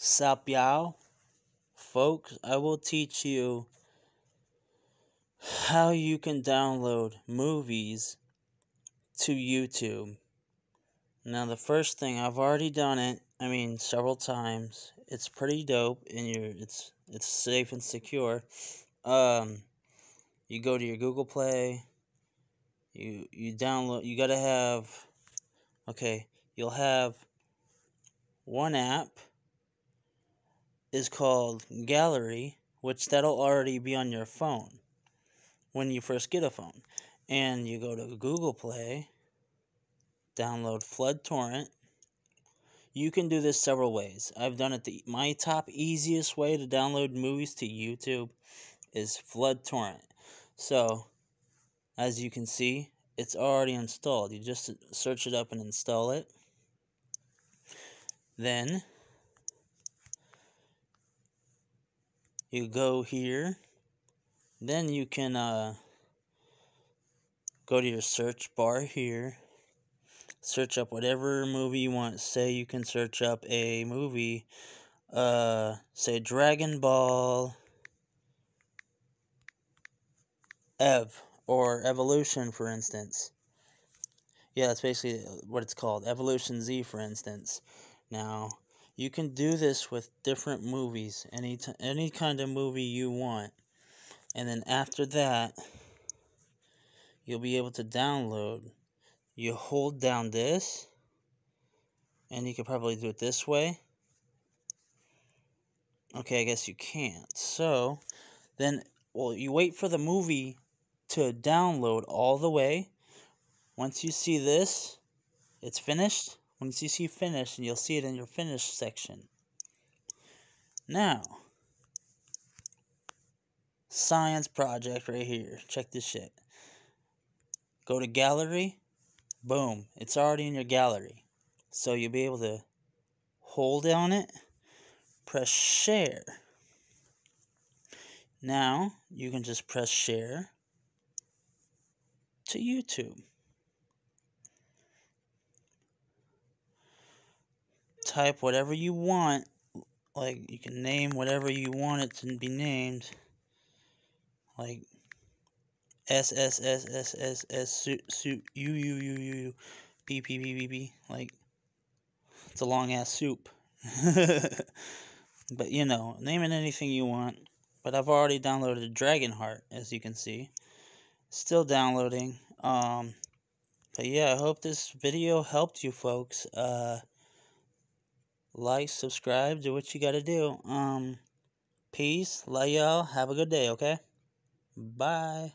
Sapiao. Folks, I will teach you how you can download movies to YouTube. Now, the first thing I've already done it. I mean, several times. It's pretty dope, and you're it's it's safe and secure. Um, you go to your Google Play. You you download. You gotta have. Okay, you'll have one app is called Gallery, which that'll already be on your phone when you first get a phone. And you go to Google Play, download Flud Torrent. You can do this several ways. I've done it the my top easiest way to download movies to YouTube is Flud Torrent. So, as you can see, it's already installed. You just search it up and install it. Then you go here. Then you can uh, go to your search bar here. Search up whatever movie you want. Say you can search up a movie uh, say dragon ball ev or evolution for instance. Yeah that's basically what it's called. Evolution z for instance. Now you can do this with different movies, any any kind of movie you want. And then after that, you'll be able to download. You hold down this, and you could probably do it this way. Okay, I guess you can't. So, then, well, you wait for the movie to download all the way. Once you see this, it's finished. Once you see finish, and you'll see it in your finish section. Now, science project right here. Check this shit. Go to gallery. Boom. It's already in your gallery. So you'll be able to hold on it, press share. Now you can just press share to YouTube. Type whatever you want. Like, you can name whatever you want it to be named. Like, S S S S S S suit U U U U U P P P P P. Like, it's a long ass soup. but you know, name it anything you want. But I've already downloaded Dragonheart, as you can see. Still downloading. Um, but yeah, I hope this video helped you folks. Uh, like, subscribe, do what you gotta do. Um, peace, love y'all, have a good day, okay? Bye.